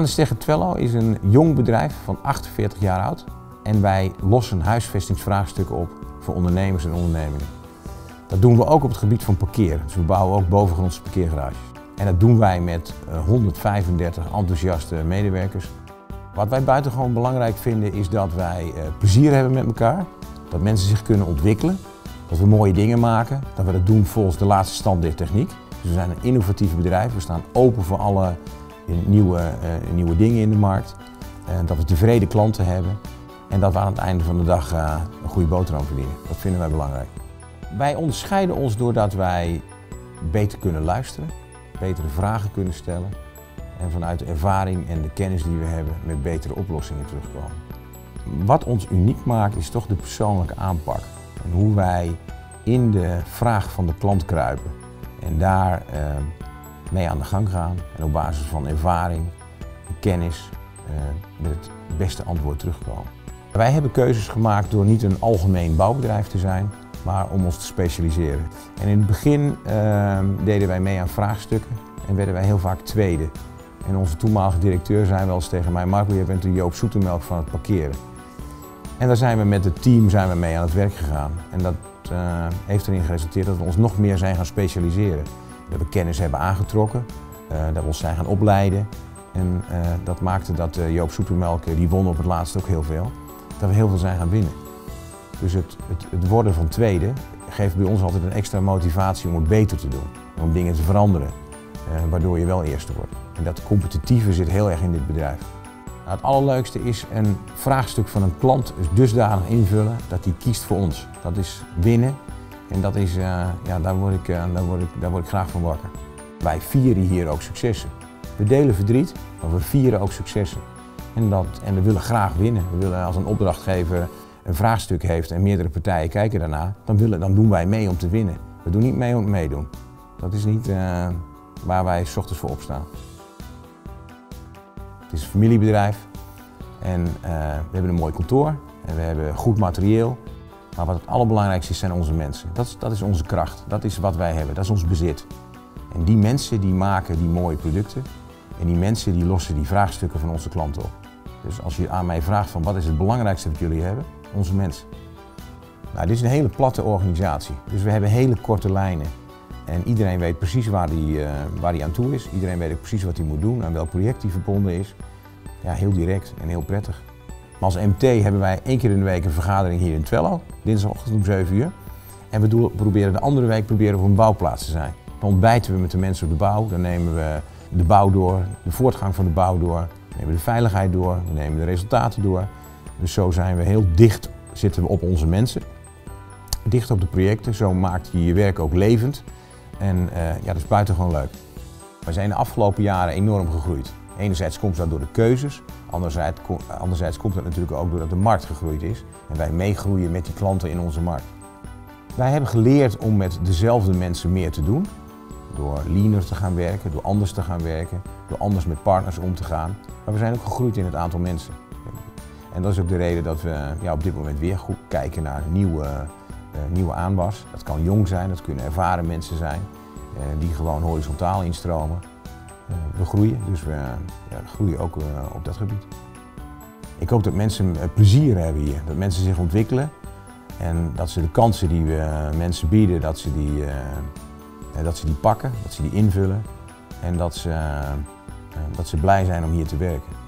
Stegger Twello is een jong bedrijf van 48 jaar oud en wij lossen huisvestingsvraagstukken op voor ondernemers en ondernemingen. Dat doen we ook op het gebied van parkeren. Dus we bouwen ook bovengrondse parkeergarages. En dat doen wij met 135 eh, enthousiaste medewerkers. Wat wij buitengewoon belangrijk vinden is dat wij eh, plezier hebben met elkaar. Dat mensen zich kunnen ontwikkelen. Dat we mooie dingen maken. Dat we dat doen volgens de laatste stand der techniek. Dus we zijn een innovatief bedrijf. We staan open voor alle nieuwe, uh, nieuwe dingen in de markt. Dat we tevreden klanten hebben. En dat we aan het einde van de dag uh, een goede boterham verdienen. Dat vinden wij belangrijk. Wij onderscheiden ons doordat wij beter kunnen luisteren, betere vragen kunnen stellen en vanuit de ervaring en de kennis die we hebben met betere oplossingen terugkomen. Wat ons uniek maakt is toch de persoonlijke aanpak en hoe wij in de vraag van de klant kruipen en daar uh, mee aan de gang gaan en op basis van ervaring en kennis uh, met het beste antwoord terugkomen. Wij hebben keuzes gemaakt door niet een algemeen bouwbedrijf te zijn, maar om ons te specialiseren. En in het begin uh, deden wij mee aan vraagstukken en werden wij heel vaak tweede. En onze toenmalige directeur zei wel eens tegen mij, Marco, je bent de Joop Zoetemelk van het parkeren. En daar zijn we met het team zijn we mee aan het werk gegaan. En dat uh, heeft erin geresulteerd dat we ons nog meer zijn gaan specialiseren. Dat we kennis hebben aangetrokken, uh, dat we ons zijn gaan opleiden. En uh, dat maakte dat Joop Zoetemelk, die won op het laatst ook heel veel, dat we heel veel zijn gaan winnen. Dus het, het, het, worden van tweede geeft bij ons altijd een extra motivatie om het beter te doen. Om dingen te veranderen, eh, waardoor je wel eerste wordt. En dat competitieve zit heel erg in dit bedrijf. Nou, het allerleukste is een vraagstuk van een klant dusdanig invullen dat hij kiest voor ons. Dat is winnen en dat is, uh, ja, daar, word ik, uh, daar, word ik, daar word ik graag van wakker. Wij vieren hier ook successen. We delen verdriet, maar we vieren ook successen. En, dat, en we willen graag winnen. We willen als een opdrachtgever een vraagstuk heeft en meerdere partijen kijken daarna, dan, willen, dan doen wij mee om te winnen. We doen niet mee om te meedoen. Dat is niet uh, waar wij s ochtends voor opstaan. Het is een familiebedrijf en we hebben een mooi kantoor en we hebben goed materieel. Maar wat het allerbelangrijkste is, zijn onze mensen. Dat is, dat is onze kracht, dat is wat wij hebben, dat is ons bezit. En die mensen die maken die mooie producten en die mensen die lossen die vraagstukken van onze klanten op. Dus als je aan mij vraagt van wat is het belangrijkste dat jullie hebben, onze mensen. Nou, dit is een hele platte organisatie, dus we hebben hele korte lijnen. En iedereen weet precies waar hij uh, waar die aan toe is. Iedereen weet ook precies wat hij moet doen, aan welk project hij verbonden is. Ja, heel direct en heel prettig. Als MT hebben wij één keer in de week een vergadering hier in Twello, dinsdagochtend om 7 uur. En we proberen de andere week proberen we op een bouwplaats te zijn. Dan ontbijten we met de mensen op de bouw, dan nemen we de bouw door, de voortgang van de bouw door, dan nemen we de veiligheid door, we nemen de resultaten door. Dus zo zijn we heel dicht, zitten we op onze mensen, dicht op de projecten. Zo maakt je je werk ook levend. En uh, ja, dat is buitengewoon leuk. We zijn de afgelopen jaren enorm gegroeid. Enerzijds komt dat door de keuzes, anderzijds, anderzijds komt dat natuurlijk ook doordat de markt gegroeid is. En wij meegroeien met die klanten in onze markt. Wij hebben geleerd om met dezelfde mensen meer te doen. Door leaner te gaan werken, door anders te gaan werken, door anders met partners om te gaan. Maar we zijn ook gegroeid in het aantal mensen. En dat is ook de reden dat we ja, op dit moment weer goed kijken naar nieuwe, uh, nieuwe aanwas. Dat kan jong zijn, dat kunnen ervaren mensen zijn, uh, die gewoon horizontaal instromen. Uh, we groeien, dus we ja, groeien ook op dat gebied. Ik hoop dat mensen plezier hebben hier, dat mensen zich ontwikkelen en dat ze de kansen die we mensen bieden, dat ze die, dat ze die pakken, dat ze die invullen en dat ze, dat ze blij zijn om hier te werken.